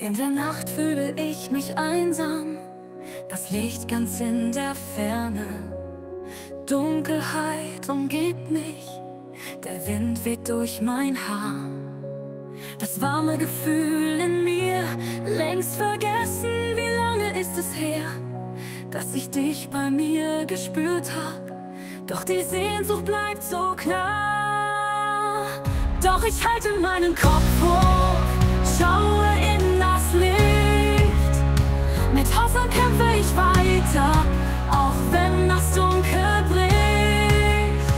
In der Nacht fühle ich mich einsam, das Licht ganz in der Ferne. Dunkelheit umgibt mich, der Wind weht durch mein Haar. Das warme Gefühl in mir, längst vergessen, wie lange ist es her, dass ich dich bei mir gespürt hab. Doch die Sehnsucht bleibt so klar. Doch ich halte meinen Kopf hoch, schaue Mit kämpfe ich weiter, auch wenn das Dunkel bricht.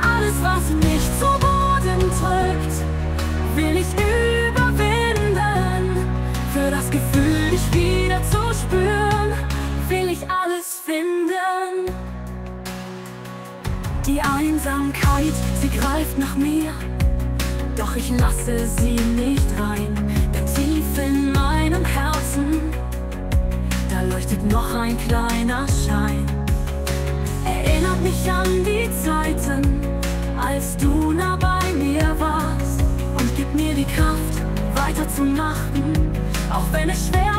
Alles, was mich zu Boden drückt, will ich überwinden. Für das Gefühl, dich wieder zu spüren, will ich alles finden. Die Einsamkeit, sie greift nach mir, doch ich lasse sie nicht noch ein kleiner Schein. Erinnert mich an die Zeiten, als du nah bei mir warst und gib mir die Kraft, weiterzumachen, auch wenn es schwer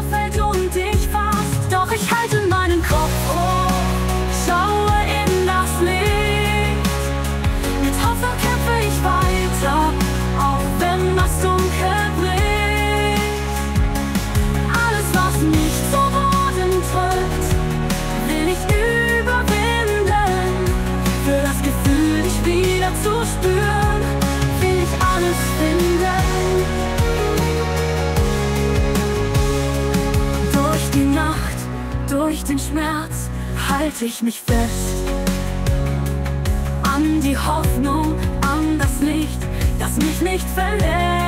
spüren, will ich alles finden. Durch die Nacht, durch den Schmerz, halte ich mich fest. An die Hoffnung, an das Licht, das mich nicht verlässt.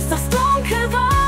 Bis das Dunkel weicht.